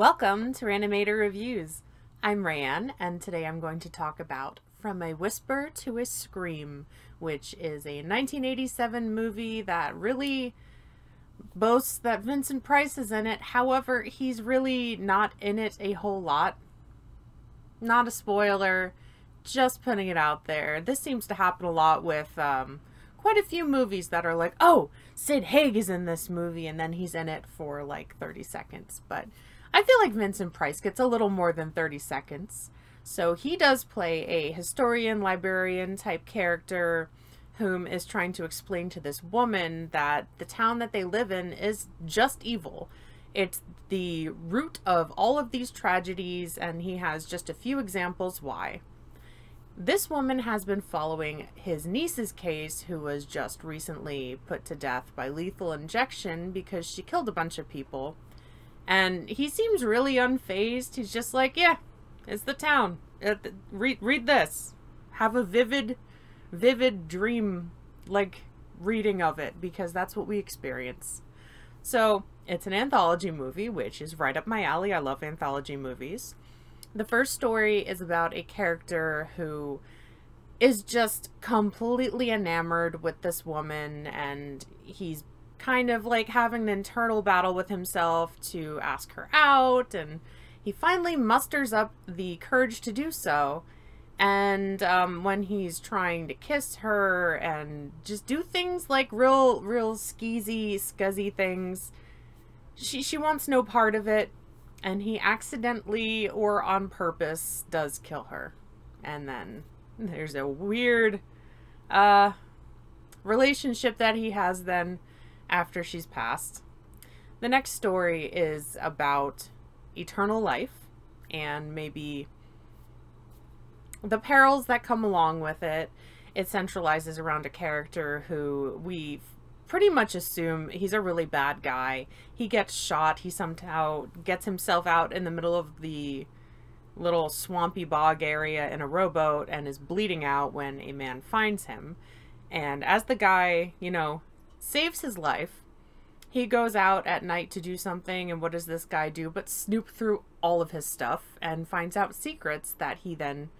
Welcome to Rayanimator Reviews. I'm Rayanne, and today I'm going to talk about From a Whisper to a Scream, which is a 1987 movie that really boasts that Vincent Price is in it. However, he's really not in it a whole lot. Not a spoiler, just putting it out there. This seems to happen a lot with um, quite a few movies that are like, oh, Sid Haig is in this movie, and then he's in it for like 30 seconds. But I feel like Vincent Price gets a little more than 30 seconds. So he does play a historian, librarian type character whom is trying to explain to this woman that the town that they live in is just evil. It's the root of all of these tragedies, and he has just a few examples why. This woman has been following his niece's case, who was just recently put to death by lethal injection because she killed a bunch of people. And he seems really unfazed. He's just like, yeah, it's the town. Uh, read, read this. Have a vivid, vivid dream like reading of it because that's what we experience. So it's an anthology movie, which is right up my alley. I love anthology movies. The first story is about a character who is just completely enamored with this woman and he's kind of like having an internal battle with himself to ask her out and he finally musters up the courage to do so. And um, when he's trying to kiss her and just do things like real real skeezy scuzzy things she she wants no part of it. And he accidentally or on purpose does kill her. And then there's a weird uh relationship that he has then after she's passed. The next story is about eternal life and maybe the perils that come along with it. It centralizes around a character who we pretty much assume he's a really bad guy. He gets shot. He somehow gets himself out in the middle of the little swampy bog area in a rowboat and is bleeding out when a man finds him. And as the guy, you know, saves his life. He goes out at night to do something, and what does this guy do but snoop through all of his stuff and finds out secrets that he then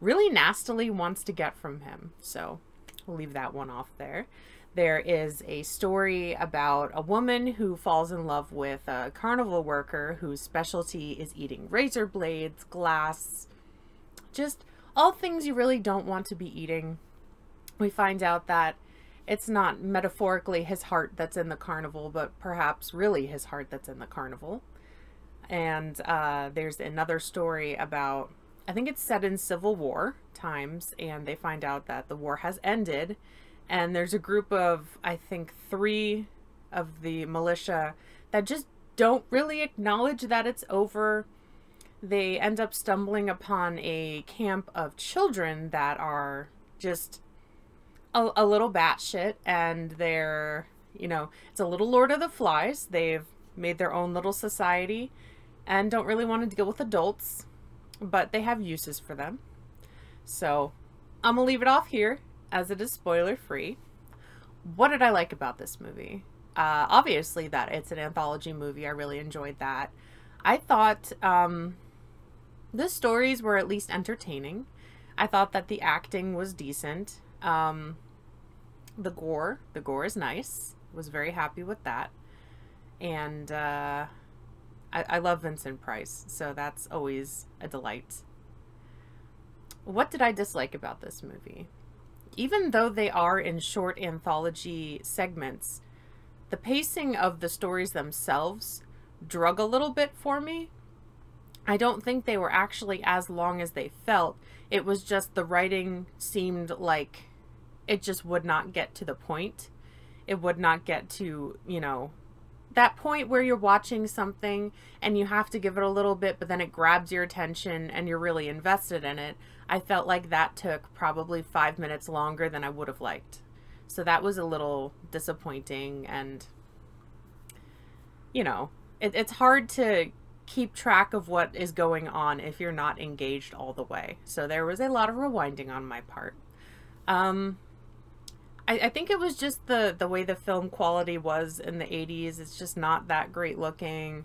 really nastily wants to get from him. So we'll leave that one off there. There is a story about a woman who falls in love with a carnival worker whose specialty is eating razor blades, glass, just all things you really don't want to be eating. We find out that it's not metaphorically his heart that's in the carnival, but perhaps really his heart that's in the carnival. And uh, there's another story about, I think it's set in Civil War times, and they find out that the war has ended. And there's a group of, I think, three of the militia that just don't really acknowledge that it's over. They end up stumbling upon a camp of children that are just a, a little batshit, and they're, you know, it's a little Lord of the Flies. They've made their own little society and don't really want to deal with adults, but they have uses for them. So I'm to leave it off here as it is spoiler free. What did I like about this movie? Uh, obviously, that it's an anthology movie. I really enjoyed that. I thought um, the stories were at least entertaining. I thought that the acting was decent. Um, the gore, the gore is nice. Was very happy with that. And uh, I, I love Vincent Price, so that's always a delight. What did I dislike about this movie? Even though they are in short anthology segments, the pacing of the stories themselves drug a little bit for me. I don't think they were actually as long as they felt. It was just the writing seemed like it just would not get to the point. It would not get to, you know, that point where you're watching something and you have to give it a little bit, but then it grabs your attention and you're really invested in it. I felt like that took probably five minutes longer than I would have liked. So that was a little disappointing and, you know, it, it's hard to keep track of what is going on if you're not engaged all the way. So there was a lot of rewinding on my part. Um, I, I think it was just the the way the film quality was in the 80s. It's just not that great looking.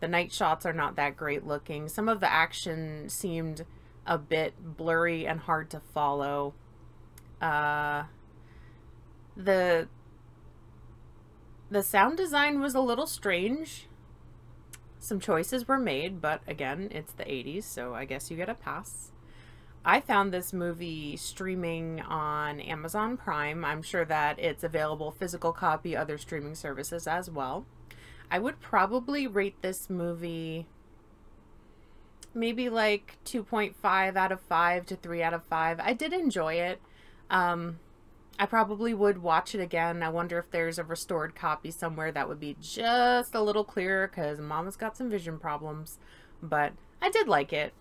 The night shots are not that great looking. Some of the action seemed a bit blurry and hard to follow. Uh, the the sound design was a little strange. Some choices were made, but again, it's the 80s, so I guess you get a pass. I found this movie streaming on Amazon Prime. I'm sure that it's available physical copy, other streaming services as well. I would probably rate this movie maybe like 2.5 out of 5 to 3 out of 5. I did enjoy it. Um, I probably would watch it again. I wonder if there's a restored copy somewhere that would be just a little clearer because Mama's got some vision problems. But I did like it.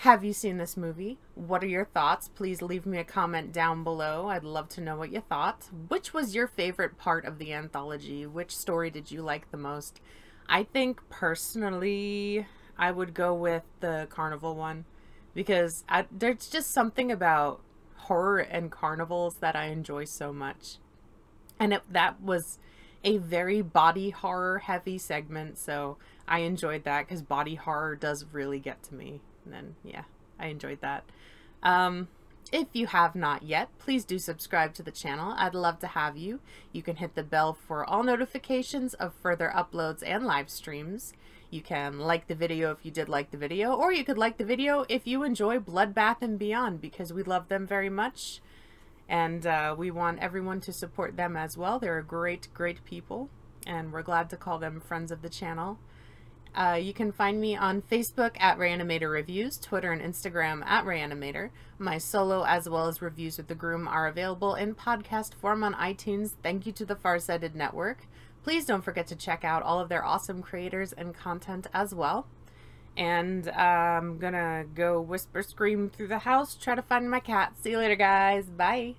Have you seen this movie? What are your thoughts? Please leave me a comment down below. I'd love to know what you thought. Which was your favorite part of the anthology? Which story did you like the most? I think personally, I would go with the carnival one because I, there's just something about horror and carnivals that I enjoy so much. And it, that was a very body horror heavy segment, so I enjoyed that because body horror does really get to me. And then, yeah, I enjoyed that. Um, if you have not yet, please do subscribe to the channel. I'd love to have you. You can hit the bell for all notifications of further uploads and live streams. You can like the video if you did like the video, or you could like the video if you enjoy Bloodbath and Beyond because we love them very much. And uh, we want everyone to support them as well. They're a great, great people, and we're glad to call them friends of the channel. Uh, you can find me on Facebook at Rayanimator Reviews, Twitter and Instagram at Rayanimator. My solo as well as reviews with the groom are available in podcast form on iTunes. Thank you to the Farsighted Network. Please don't forget to check out all of their awesome creators and content as well. And uh, I'm gonna go whisper scream through the house, try to find my cat. See you later, guys. Bye.